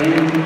nine.